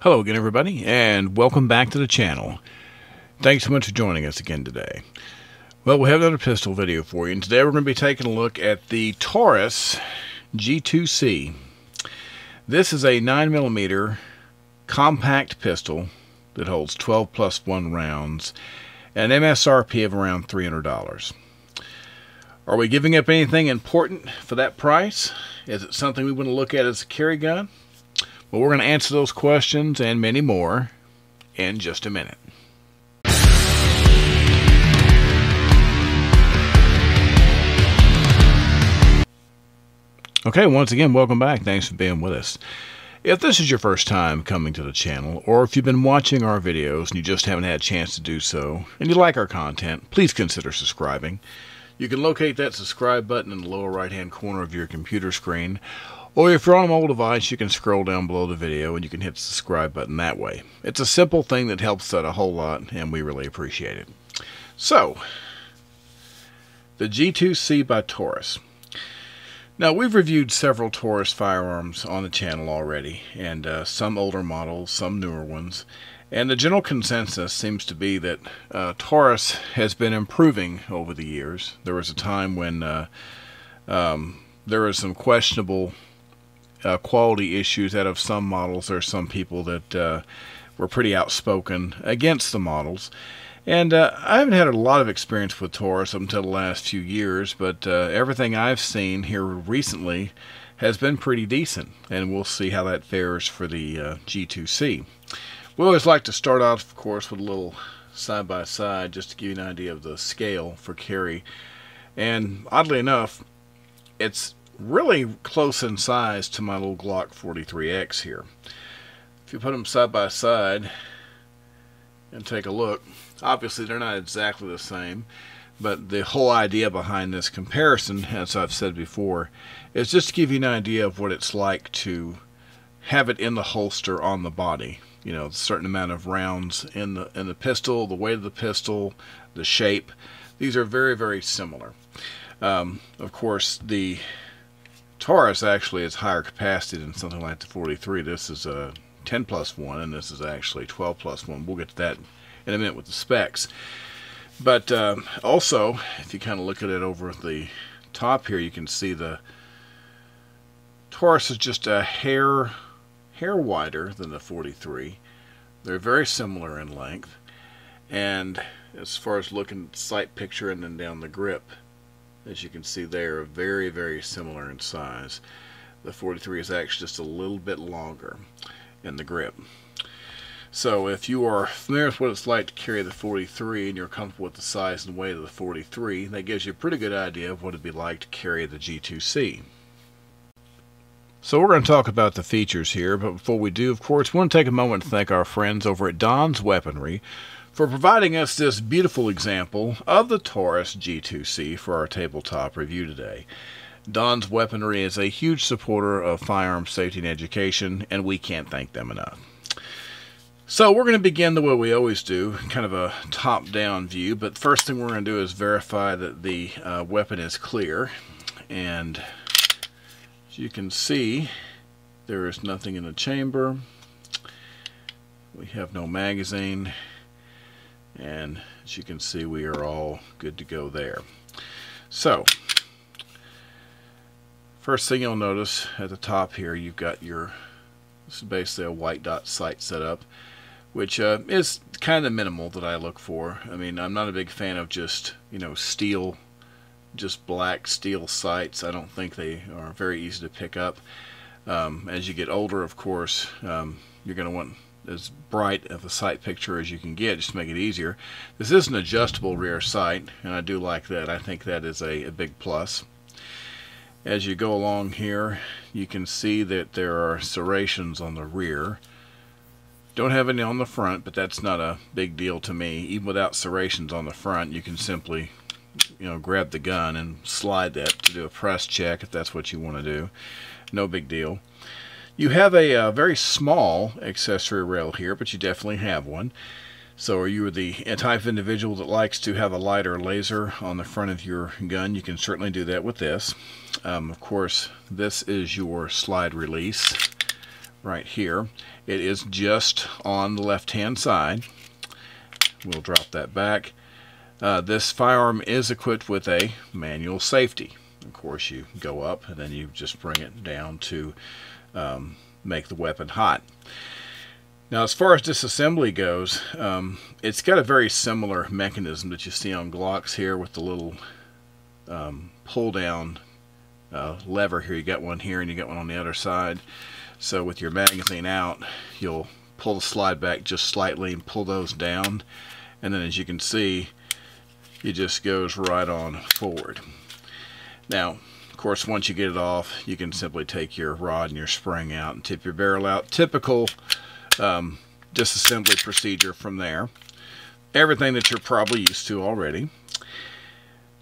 Hello again, everybody, and welcome back to the channel. Thanks so much for joining us again today. Well, we have another pistol video for you, and today we're going to be taking a look at the Taurus G2C. This is a 9mm compact pistol that holds 12 plus 1 rounds and an MSRP of around $300. Are we giving up anything important for that price? Is it something we want to look at as a carry gun? Well, we're going to answer those questions and many more in just a minute. Okay, once again, welcome back. Thanks for being with us. If this is your first time coming to the channel, or if you've been watching our videos and you just haven't had a chance to do so, and you like our content, please consider subscribing. You can locate that subscribe button in the lower right hand corner of your computer screen, or if you're on a mobile device, you can scroll down below the video and you can hit the subscribe button that way. It's a simple thing that helps out a whole lot, and we really appreciate it. So, the G2C by Taurus. Now, we've reviewed several Taurus firearms on the channel already, and uh, some older models, some newer ones. And the general consensus seems to be that uh, Taurus has been improving over the years. There was a time when uh, um, there was some questionable uh, quality issues out of some models. Are some people that uh, were pretty outspoken against the models. And uh, I haven't had a lot of experience with Taurus up until the last few years, but uh, everything I've seen here recently has been pretty decent, and we'll see how that fares for the uh, G2C. We always like to start out, of course, with a little side by side just to give you an idea of the scale for carry. And oddly enough, it's really close in size to my little Glock 43X here. If you put them side by side and take a look, obviously they're not exactly the same, but the whole idea behind this comparison, as I've said before, is just to give you an idea of what it's like to have it in the holster on the body. You know, a certain amount of rounds in the in the pistol, the weight of the pistol, the shape. These are very, very similar. Um, of course, the Taurus actually is higher capacity than something like the 43. This is a 10 plus 1, and this is actually 12 plus 1. We'll get to that in a minute with the specs. But um, also, if you kind of look at it over the top here, you can see the Taurus is just a hair, hair wider than the 43. They're very similar in length. And as far as looking sight picture and then down the grip, as you can see they are very very similar in size. The 43 is actually just a little bit longer in the grip. So if you are familiar with what it's like to carry the 43 and you're comfortable with the size and weight of the 43 that gives you a pretty good idea of what it'd be like to carry the G2C so we're going to talk about the features here, but before we do, of course, we want to take a moment to thank our friends over at Don's Weaponry for providing us this beautiful example of the Taurus G2C for our tabletop review today. Don's Weaponry is a huge supporter of firearm safety and education, and we can't thank them enough. So we're going to begin the way we always do, kind of a top-down view, but first thing we're going to do is verify that the uh, weapon is clear. And as you can see, there is nothing in the chamber. We have no magazine and as you can see we are all good to go there. So first thing you'll notice at the top here you've got your this is basically a white dot sight setup which uh, is kind of minimal that I look for. I mean I'm not a big fan of just you know steel just black steel sights I don't think they are very easy to pick up. Um, as you get older of course um, you're going to want as bright of a sight picture as you can get just to make it easier. This is an adjustable rear sight and I do like that. I think that is a, a big plus. As you go along here you can see that there are serrations on the rear. Don't have any on the front but that's not a big deal to me. Even without serrations on the front you can simply you know grab the gun and slide that to do a press check if that's what you want to do. No big deal. You have a, a, uh, very small accessory rail here, but you definitely have one. So are you the type of individual that likes to have a lighter laser on the front of your gun, you can certainly do that with this. Um, of course, this is your slide release right here. It is just on the left hand side. We'll drop that back. Uh, this firearm is equipped with a manual safety. Of course, you go up and then you just bring it down to um, make the weapon hot. Now, as far as disassembly goes, um, it's got a very similar mechanism that you see on Glocks here with the little um, pull down uh, lever here. You got one here and you got one on the other side. So with your magazine out, you'll pull the slide back just slightly and pull those down. And then as you can see, it just goes right on forward. Now, course, once you get it off, you can simply take your rod and your spring out and tip your barrel out. Typical um, disassembly procedure from there. Everything that you're probably used to already.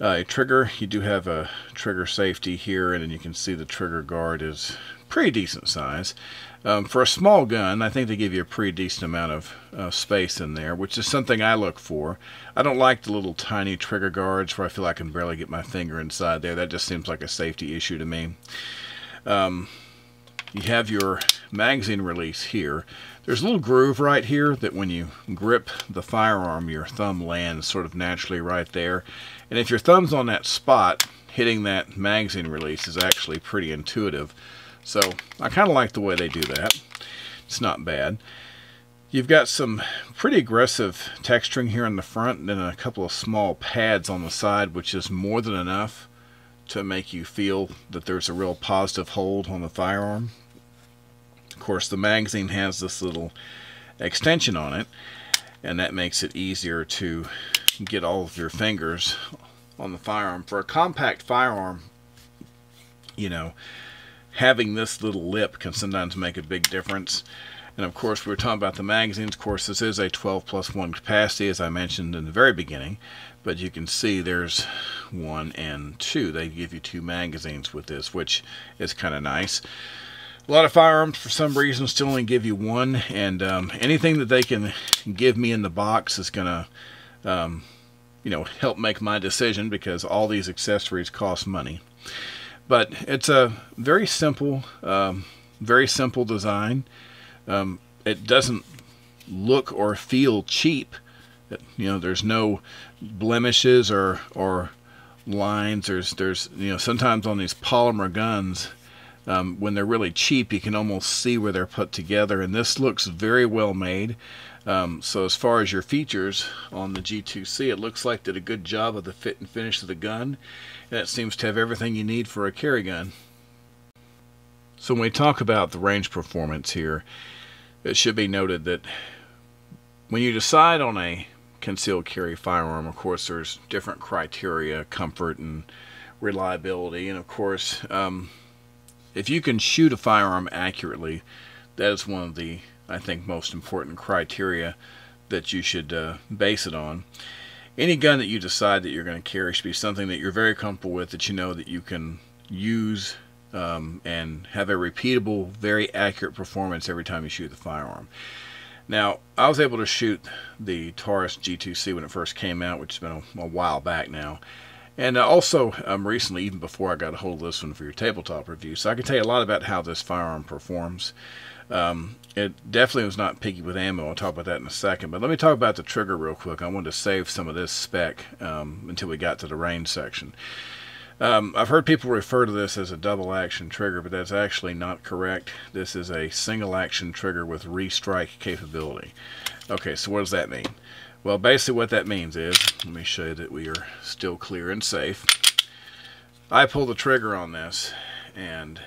Uh, a trigger, you do have a trigger safety here, and then you can see the trigger guard is pretty decent size. Um, for a small gun, I think they give you a pretty decent amount of uh, space in there, which is something I look for. I don't like the little tiny trigger guards where I feel I can barely get my finger inside there. That just seems like a safety issue to me. Um, you have your magazine release here. There's a little groove right here that when you grip the firearm, your thumb lands sort of naturally right there. And if your thumb's on that spot, hitting that magazine release is actually pretty intuitive. So I kind of like the way they do that. It's not bad. You've got some pretty aggressive texturing here in the front and then a couple of small pads on the side, which is more than enough to make you feel that there's a real positive hold on the firearm. Of course, the magazine has this little extension on it, and that makes it easier to get all of your fingers on the firearm. For a compact firearm, you know, having this little lip can sometimes make a big difference. And of course, we were talking about the magazines. Of course, this is a 12 plus 1 capacity, as I mentioned in the very beginning. But you can see there's one and two. They give you two magazines with this, which is kind of nice. A lot of firearms, for some reason, still only give you one. And um, anything that they can give me in the box is going to, um, you know, help make my decision because all these accessories cost money. But it's a very simple, um, very simple design. Um, it doesn't look or feel cheap. You know, there's no blemishes or or lines. There's there's you know sometimes on these polymer guns, um, when they're really cheap, you can almost see where they're put together. And this looks very well made. Um, so as far as your features on the G2C, it looks like did a good job of the fit and finish of the gun. And it seems to have everything you need for a carry gun. So when we talk about the range performance here, it should be noted that when you decide on a concealed carry firearm, of course, there's different criteria, comfort and reliability. And of course, um, if you can shoot a firearm accurately, that is one of the I think, most important criteria that you should uh, base it on. Any gun that you decide that you're going to carry should be something that you're very comfortable with, that you know that you can use um, and have a repeatable, very accurate performance every time you shoot the firearm. Now, I was able to shoot the Taurus G2C when it first came out, which has been a, a while back now. And also, um, recently, even before I got a hold of this one for your tabletop review, so I can tell you a lot about how this firearm performs. Um, it definitely was not picky with ammo. I'll talk about that in a second. But let me talk about the trigger real quick. I wanted to save some of this spec um, until we got to the range section. Um, I've heard people refer to this as a double action trigger, but that's actually not correct. This is a single action trigger with restrike capability. Okay, so what does that mean? Well, basically what that means is, let me show you that we are still clear and safe. I pull the trigger on this, and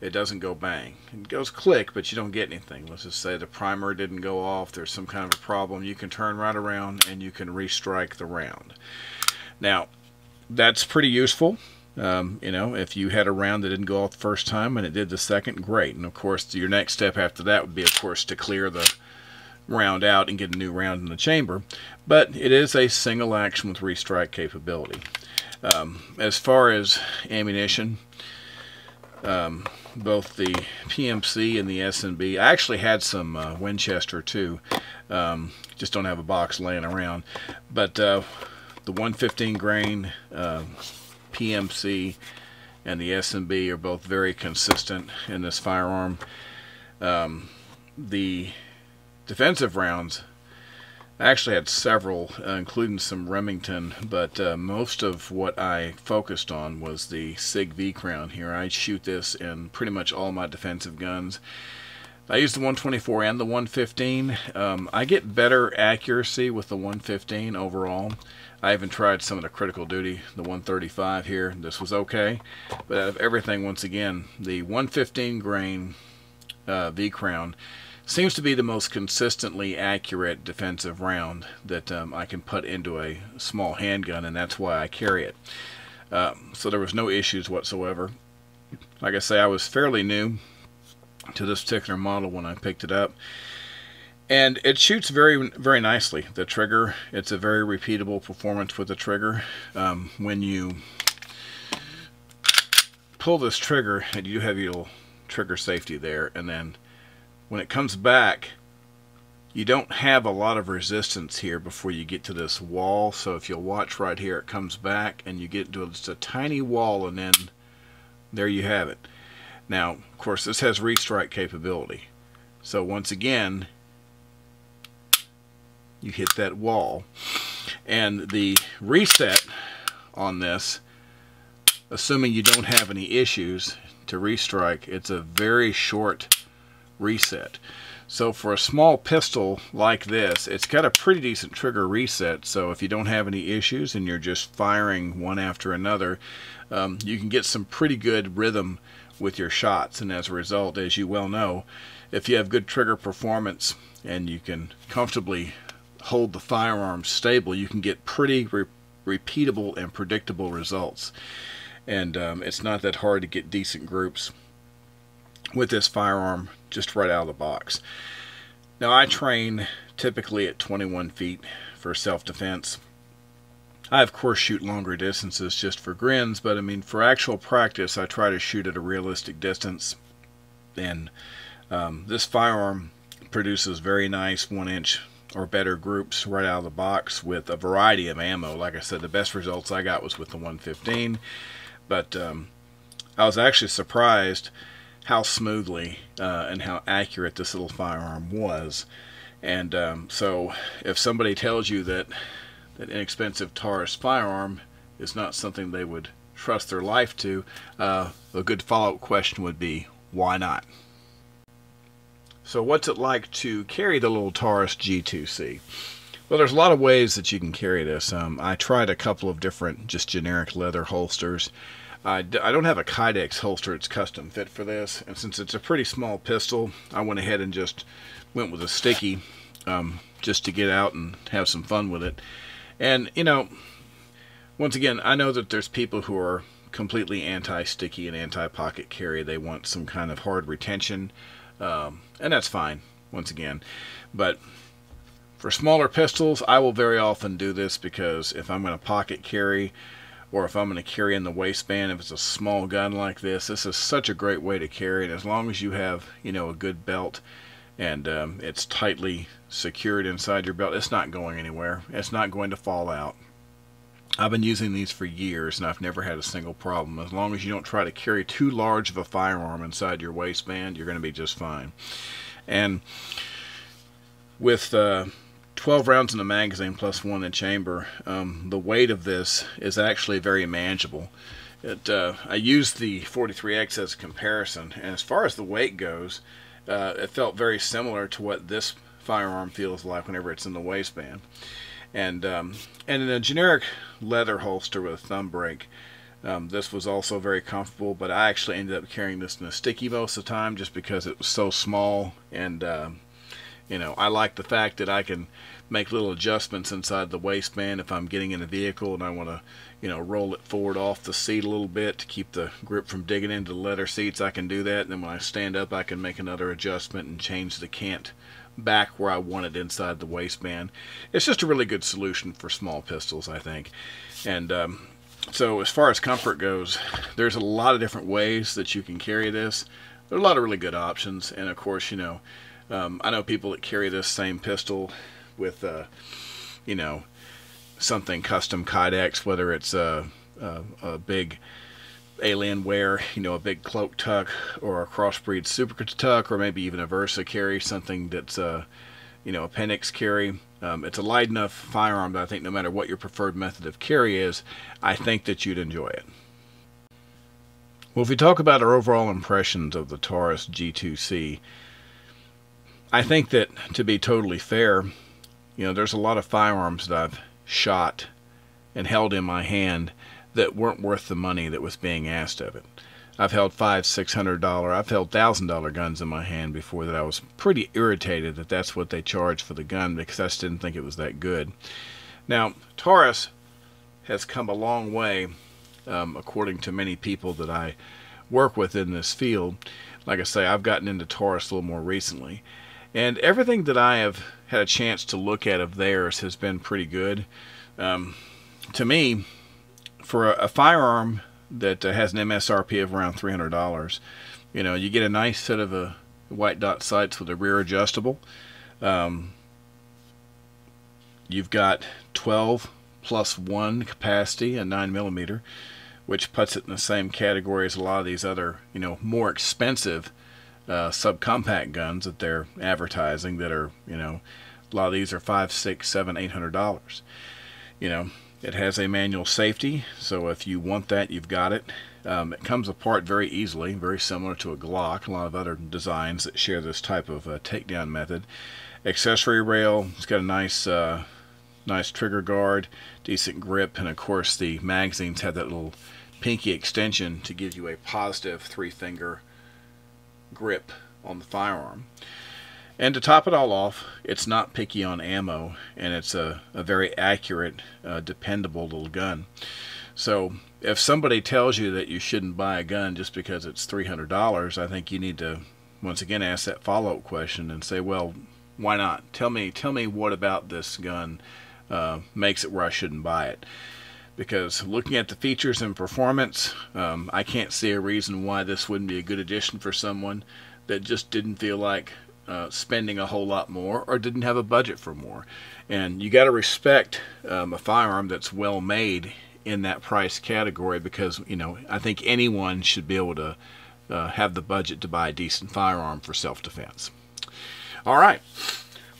it doesn't go bang. It goes click, but you don't get anything. Let's just say the primer didn't go off, there's some kind of a problem. You can turn right around and you can restrike the round. Now, that's pretty useful. Um, you know, if you had a round that didn't go off the first time and it did the second, great. And of course, your next step after that would be, of course, to clear the round out and get a new round in the chamber. But it is a single action with restrike capability. Um, as far as ammunition, um, both the PMC and the S&B. I actually had some uh, Winchester too. Um, just don't have a box laying around. But uh, the 115 grain uh, PMC and the S&B are both very consistent in this firearm. Um, the defensive rounds, I actually had several, uh, including some Remington, but uh, most of what I focused on was the SIG V Crown here. I shoot this in pretty much all my defensive guns. I use the 124 and the 115. Um, I get better accuracy with the 115 overall. I even tried some of the critical duty, the 135 here. This was okay. But out of everything, once again, the 115 grain uh, V-Crown seems to be the most consistently accurate defensive round that um, I can put into a small handgun, and that's why I carry it. Um, so there was no issues whatsoever. Like I say, I was fairly new to this particular model when I picked it up. And it shoots very, very nicely. The trigger, it's a very repeatable performance with the trigger. Um, when you pull this trigger, and you have your trigger safety there, and then when it comes back, you don't have a lot of resistance here before you get to this wall. So if you'll watch right here, it comes back, and you get to just a tiny wall, and then there you have it. Now, of course, this has restrike capability. So once again, you hit that wall. And the reset on this, assuming you don't have any issues to restrike, it's a very short reset. So for a small pistol like this, it's got a pretty decent trigger reset. So if you don't have any issues and you're just firing one after another, um, you can get some pretty good rhythm with your shots. And as a result, as you well know, if you have good trigger performance and you can comfortably hold the firearm stable, you can get pretty re repeatable and predictable results. And um, it's not that hard to get decent groups with this firearm just right out of the box. Now I train typically at 21 feet for self-defense. I of course shoot longer distances just for grins, but I mean for actual practice I try to shoot at a realistic distance. And um, this firearm produces very nice one inch or better groups right out of the box with a variety of ammo. Like I said, the best results I got was with the 115, but um, I was actually surprised how smoothly uh, and how accurate this little firearm was. And um, so, if somebody tells you that that inexpensive Taurus firearm is not something they would trust their life to, uh, a good follow-up question would be, why not? So what's it like to carry the little Taurus G2C? Well, there's a lot of ways that you can carry this. Um, I tried a couple of different just generic leather holsters. I don't have a Kydex holster. It's custom fit for this. And since it's a pretty small pistol, I went ahead and just went with a sticky um, just to get out and have some fun with it. And, you know, once again, I know that there's people who are completely anti-sticky and anti-pocket carry. They want some kind of hard retention. Um, and that's fine, once again. But for smaller pistols, I will very often do this because if I'm going to pocket carry or if I'm going to carry in the waistband, if it's a small gun like this, this is such a great way to carry it. As long as you have, you know, a good belt and um, it's tightly secured inside your belt, it's not going anywhere. It's not going to fall out. I've been using these for years and I've never had a single problem. As long as you don't try to carry too large of a firearm inside your waistband, you're going to be just fine. And with uh, 12 rounds in the magazine plus one in the chamber, um, the weight of this is actually very manageable. It, uh, I used the 43X as a comparison, and as far as the weight goes, uh, it felt very similar to what this firearm feels like whenever it's in the waistband. And um, and in a generic leather holster with a thumb break, um, this was also very comfortable. But I actually ended up carrying this in a sticky most of the time just because it was so small. And uh, you know, I like the fact that I can make little adjustments inside the waistband if I'm getting in a vehicle and I want to, you know, roll it forward off the seat a little bit to keep the grip from digging into the leather seats. I can do that. And then when I stand up, I can make another adjustment and change the cant back where I want it inside the waistband. It's just a really good solution for small pistols, I think. And um, so as far as comfort goes, there's a lot of different ways that you can carry this. There are a lot of really good options. And of course, you know, um, I know people that carry this same pistol with, uh, you know, something custom Kydex, whether it's a, a, a big Alien Gear, you know, a big cloak tuck or a crossbreed super tuck or maybe even a Versa carry, something that's, uh, you know, appendix carry. Um, it's a light enough firearm that I think no matter what your preferred method of carry is, I think that you'd enjoy it. Well, if we talk about our overall impressions of the Taurus G2C, I think that to be totally fair, you know, there's a lot of firearms that I've shot and held in my hand that weren't worth the money that was being asked of it. I've held five, six hundred dollar, I've held thousand dollar guns in my hand before that I was pretty irritated that that's what they charged for the gun because I just didn't think it was that good. Now, Taurus has come a long way, um, according to many people that I work with in this field. Like I say, I've gotten into Taurus a little more recently, and everything that I have had a chance to look at of theirs has been pretty good. Um, to me, for a, a firearm that uh, has an MSRP of around $300, you know, you get a nice set of uh, white dot sights with a rear adjustable. Um, you've got 12 plus 1 capacity, a 9 millimeter, which puts it in the same category as a lot of these other, you know, more expensive uh, subcompact guns that they're advertising that are, you know, a lot of these are five, six, seven, eight hundred dollars. You know, it has a manual safety, so if you want that, you've got it. Um, it comes apart very easily, very similar to a Glock, a lot of other designs that share this type of uh, takedown method. Accessory rail, it's got a nice, uh, nice trigger guard, decent grip, and of course the magazines have that little pinky extension to give you a positive three-finger grip on the firearm. And to top it all off, it's not picky on ammo, and it's a, a very accurate, uh, dependable little gun. So if somebody tells you that you shouldn't buy a gun just because it's $300, I think you need to once again ask that follow-up question and say, well, why not? Tell me, tell me what about this gun uh, makes it where I shouldn't buy it. Because looking at the features and performance, um, I can't see a reason why this wouldn't be a good addition for someone that just didn't feel like uh, spending a whole lot more or didn't have a budget for more. And you got to respect um, a firearm that's well made in that price category because, you know, I think anyone should be able to uh, have the budget to buy a decent firearm for self defense. All right.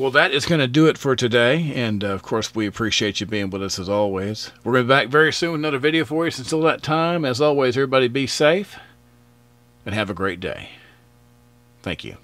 Well, that is going to do it for today. And uh, of course, we appreciate you being with us as always. We're going to be back very soon with another video for you. Until that time, as always, everybody be safe and have a great day. Thank you.